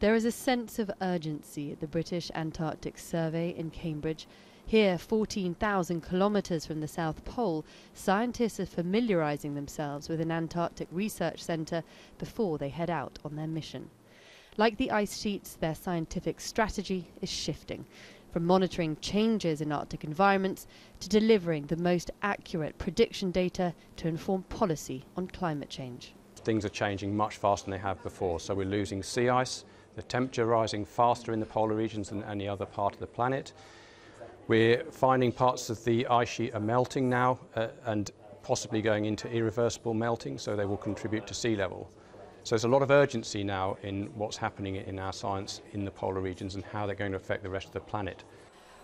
There is a sense of urgency at the British Antarctic Survey in Cambridge. Here, 14,000 kilometres from the South Pole, scientists are familiarising themselves with an Antarctic research centre before they head out on their mission. Like the ice sheets, their scientific strategy is shifting from monitoring changes in Arctic environments to delivering the most accurate prediction data to inform policy on climate change. Things are changing much faster than they have before, so we're losing sea ice, the temperature rising faster in the polar regions than any other part of the planet. We're finding parts of the ice sheet are melting now uh, and possibly going into irreversible melting, so they will contribute to sea level. So there's a lot of urgency now in what's happening in our science in the polar regions and how they're going to affect the rest of the planet.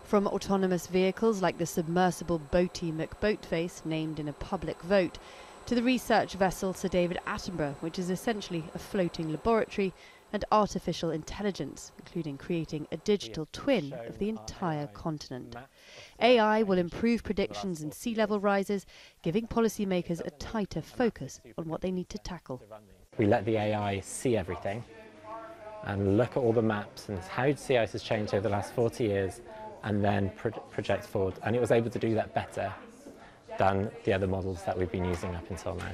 From autonomous vehicles like the submersible Boaty McBoatface, named in a public vote, to the research vessel Sir David Attenborough, which is essentially a floating laboratory and artificial intelligence, including creating a digital twin of the entire continent. AI will improve predictions in sea level rises, giving policymakers a tighter focus on what they need to tackle. We let the AI see everything and look at all the maps and how sea ice has changed over the last 40 years and then pro project forward. And it was able to do that better than the other models that we've been using up until now.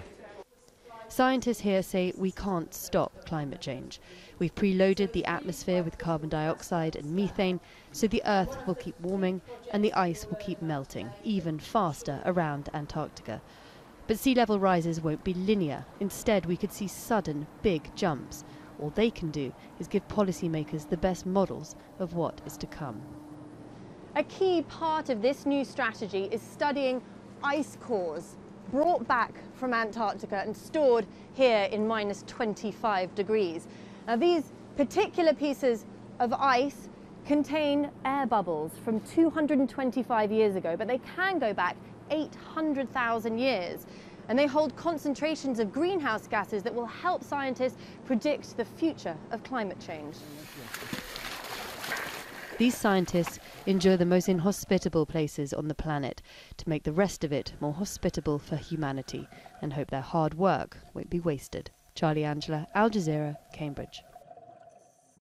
Scientists here say we can't stop climate change. We've preloaded the atmosphere with carbon dioxide and methane, so the Earth will keep warming and the ice will keep melting even faster around Antarctica. But sea level rises won't be linear. Instead, we could see sudden, big jumps. All they can do is give policymakers the best models of what is to come. A key part of this new strategy is studying ice cores brought back from Antarctica and stored here in minus 25 degrees. Now these particular pieces of ice contain air bubbles from 225 years ago, but they can go back 800,000 years. And they hold concentrations of greenhouse gases that will help scientists predict the future of climate change. These scientists enjoy the most inhospitable places on the planet to make the rest of it more hospitable for humanity and hope their hard work won't be wasted. Charlie Angela, Al Jazeera, Cambridge.